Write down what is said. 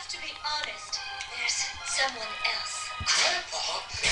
have to be honest. There's someone else. Grandpa